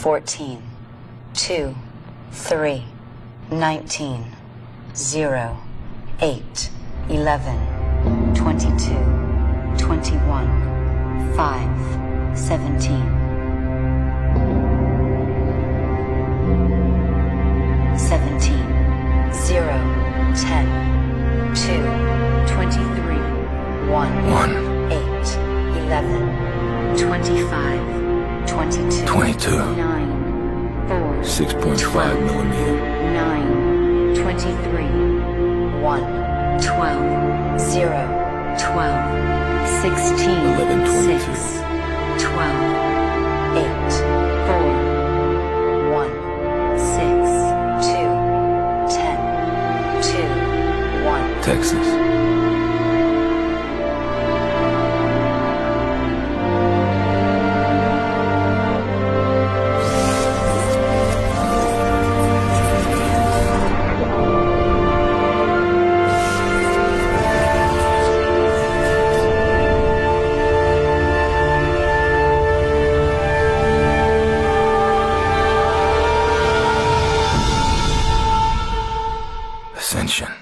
14, 2, 3, 19, 0, 8, 11, 22, 21, 5, 17. 17, 0, 10, 2, 23, 1, One. 8, 11, 25, 22, 22. 9, 4, 6.5 millimeter. 9, 23, 1, 12, 0, 12, 16, 11, 22. 6, 12, 8, 4, 1, 6, 2, 10, 2, 1. Texas. ascension.